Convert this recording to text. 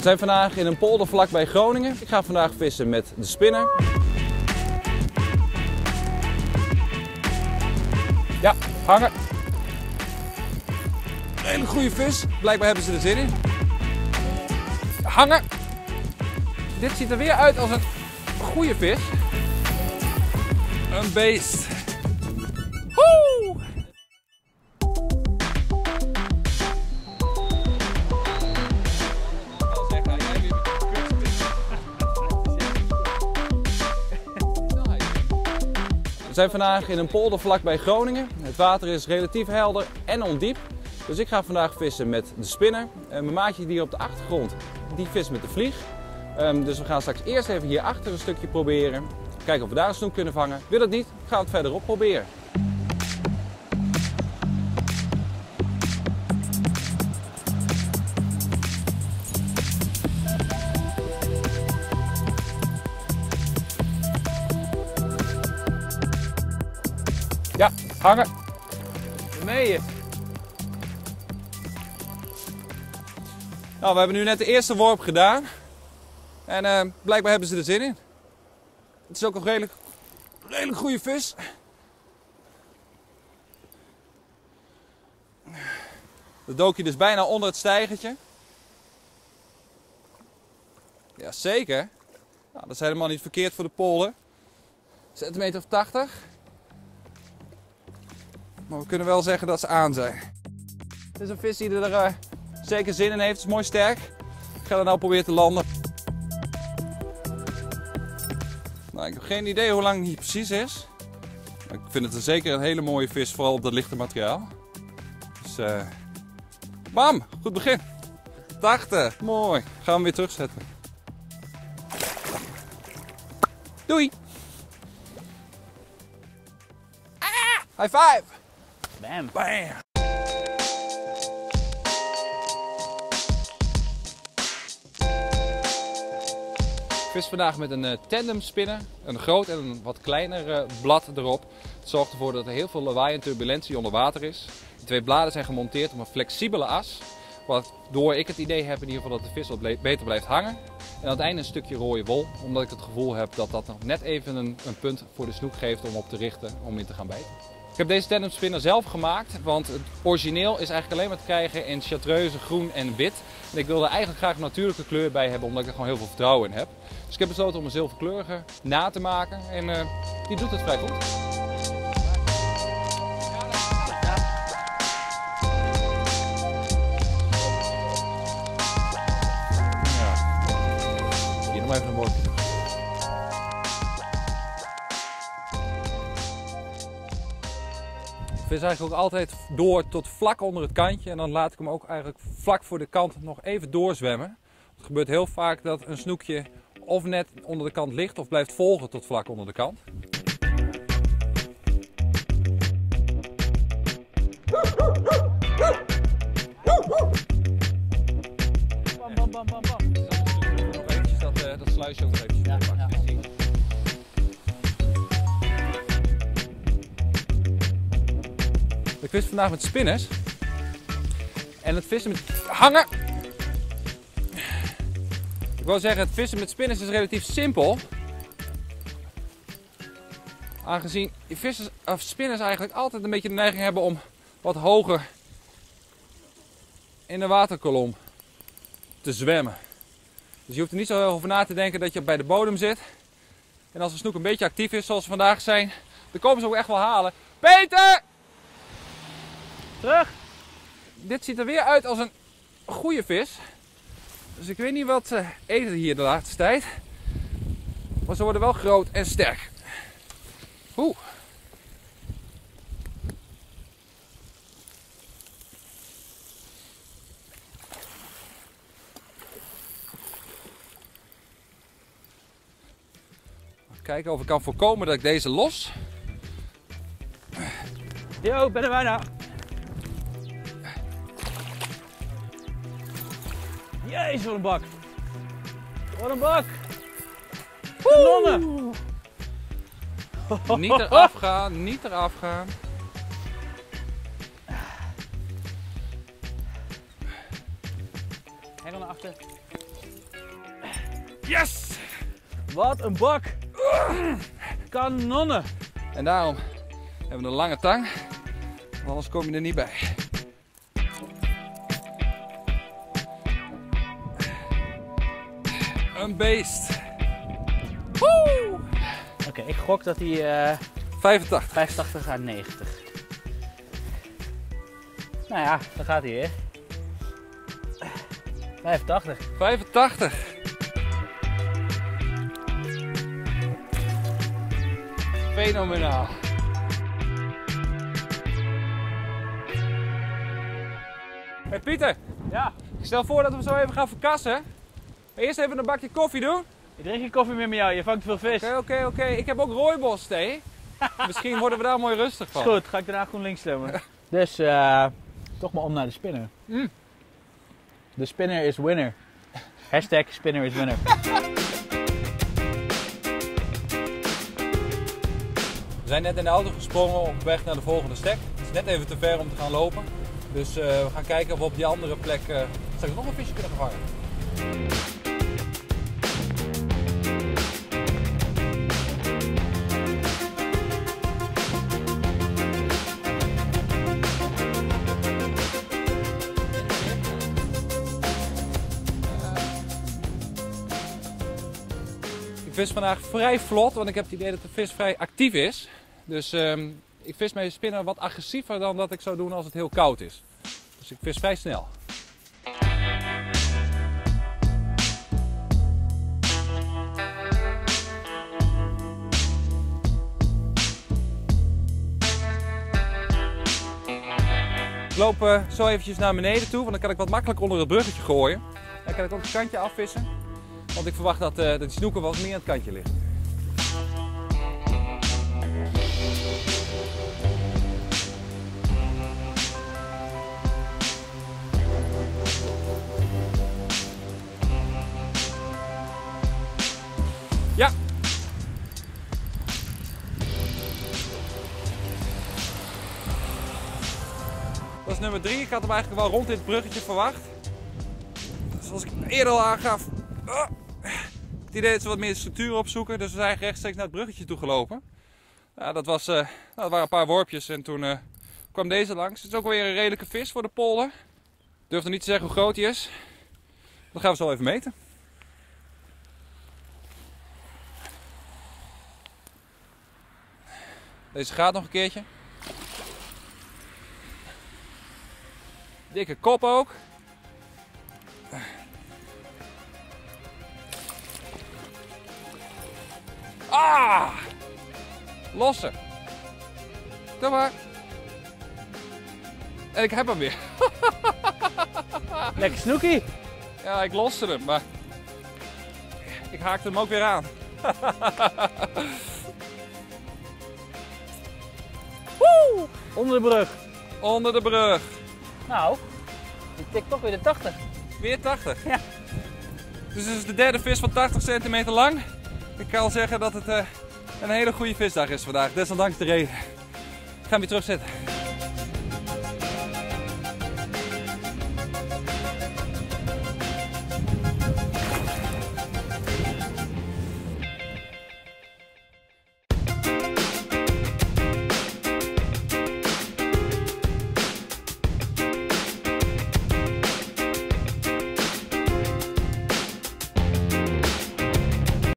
We zijn vandaag in een polder vlakbij Groningen. Ik ga vandaag vissen met de spinner. Ja, hangen. Een goede vis. Blijkbaar hebben ze er zin in. Hangen. Dit ziet er weer uit als een goede vis. Een beest. Zijn vandaag in een polder vlakbij Groningen. Het water is relatief helder en ondiep. Dus ik ga vandaag vissen met de spinner. Mijn maatje die op de achtergrond, die vist met de vlieg. Ehm, dus we gaan straks eerst even hier achter een stukje proberen. Kijken of we daar een snoek kunnen vangen. Wil het niet, gaan we het verderop proberen. Hangen. Je. Nou, we hebben nu net de eerste worp gedaan. En eh, blijkbaar hebben ze er zin in. Het is ook een redelijk, redelijk goede vis. Dat dook je dus bijna onder het stijgertje. Jazeker. Nou, dat is helemaal niet verkeerd voor de polen. Centimeter of 80. Maar we kunnen wel zeggen dat ze aan zijn. Het is een vis die er uh, zeker zin in heeft. Het is mooi sterk. Ik ga er nou proberen te landen. Nou, ik heb geen idee hoe lang hij precies is. Maar ik vind het een zeker een hele mooie vis, vooral op dat lichte materiaal. Dus uh, bam, goed begin. 80, mooi. Gaan we hem weer terugzetten. Doei. Ah, high five. Bam. Bam. Ik vis vandaag met een uh, tandem spinner, een groot en een wat kleiner uh, blad erop. Het zorgt ervoor dat er heel veel lawaai en turbulentie onder water is. De twee bladen zijn gemonteerd op een flexibele as, waardoor ik het idee heb in ieder geval dat de vis wat beter blijft hangen. En aan het einde een stukje rode wol, omdat ik het gevoel heb dat dat nog net even een, een punt voor de snoek geeft om op te richten, om in te gaan bijten. Ik heb deze tandem spinner zelf gemaakt, want het origineel is eigenlijk alleen maar te krijgen in chartreuse, groen en wit. En ik wilde eigenlijk graag een natuurlijke kleur bij hebben, omdat ik er gewoon heel veel vertrouwen in heb. Dus ik heb besloten om een zilverkleurige na te maken en uh, die doet het vrij goed. Vis eigenlijk ook altijd door tot vlak onder het kantje. En dan laat ik hem ook eigenlijk vlak voor de kant nog even doorzwemmen. Het gebeurt heel vaak dat een snoekje of net onder de kant ligt of blijft volgen tot vlak onder de kant. Ik vis vandaag met spinners. En het vissen met hangen. Ik wil zeggen, het vissen met spinners is relatief simpel. Aangezien vissers, of spinners eigenlijk altijd een beetje de neiging hebben om wat hoger in de waterkolom te zwemmen. Dus je hoeft er niet zo heel over na te denken dat je bij de bodem zit. En als de snoek een beetje actief is, zoals ze vandaag zijn, dan komen ze ook echt wel halen. Peter! Terug. Dit ziet er weer uit als een goede vis. Dus ik weet niet wat ze eten hier de laatste tijd. Maar ze worden wel groot en sterk. Oeh. Kijken of ik kan voorkomen dat ik deze los. Yo, ben er bijna. Jezus, wat een bak. Wat een bak. Kanonnen. Niet eraf gaan, niet eraf gaan. Hengel naar achter. Yes! Wat een bak. Kanonnen. En daarom hebben we een lange tang, want anders kom je er niet bij. Een beest. Woe! Oké, ik gok dat hij eh 85. 85 aan 90. Nou ja, dan gaat hij weer. 85. 85. Fenomenaal. Hey Pieter, Ja, ik stel voor dat we zo even gaan verkassen. Eerst even een bakje koffie doen. ik drink geen koffie meer met jou. Je vangt veel vis. Oké, oké, oké. Ik heb ook rooibos thee. Misschien worden we daar mooi rustig Is van. goed, ga ik daarna GroenLinks stemmen. dus eh, toch maar om naar de spinner. Mm. De spinner is winner. Hashtag spinner is winner. We zijn net in de auto gesprongen op weg naar de volgende stek. Het is net even te ver om te gaan lopen. Dus eh, we gaan kijken of we op die andere plek eh, straks nog een visje kunnen vangen. Vis vandaag vrij vlot, want ik heb het idee dat de vis vrij actief is. Dus ehm, ik vis met spinnen wat agressiever dan dat ik zou doen als het heel koud is. Dus ik vis vrij snel. Ik loop eh, zo eventjes naar beneden toe, want dan kan ik wat makkelijk onder het bruggetje gooien. Dan kan ik ook het kantje afvissen. Want ik verwacht dat, eh, dat snoeken wel eens meer aan het kantje liggen. Ja. Dat is nummer drie. Ik had hem eigenlijk wel rond dit bruggetje verwacht. Zoals ik eerder al aangaf. Het idee dat ze wat meer structuur opzoeken. Dus we zijn rechtstreeks naar het bruggetje toe gelopen. Ja, dat, was, eh, nou, dat waren een paar worpjes en toen eh, kwam deze langs. Het is ook weer een redelijke vis voor de polder. Ik durf nog niet te zeggen hoe groot hij is. Dat gaan we zo even meten. Deze gaat nog een keertje. Dikke kop ook. Ah! Lossen. Doe maar. En ik heb hem weer. Lekker snoekie. Ja, ik loste hem, maar ik haakte hem ook weer aan. Woe! Onder de brug. Onder de brug. Nou, ik tik toch weer de 80. Weer 80. Ja. Dus dit is de derde vis van 80 centimeter lang. Ik kan zeggen dat het eh, een hele goede visdag is vandaag, desondanks de regen. Ik ga hem weer terugzetten.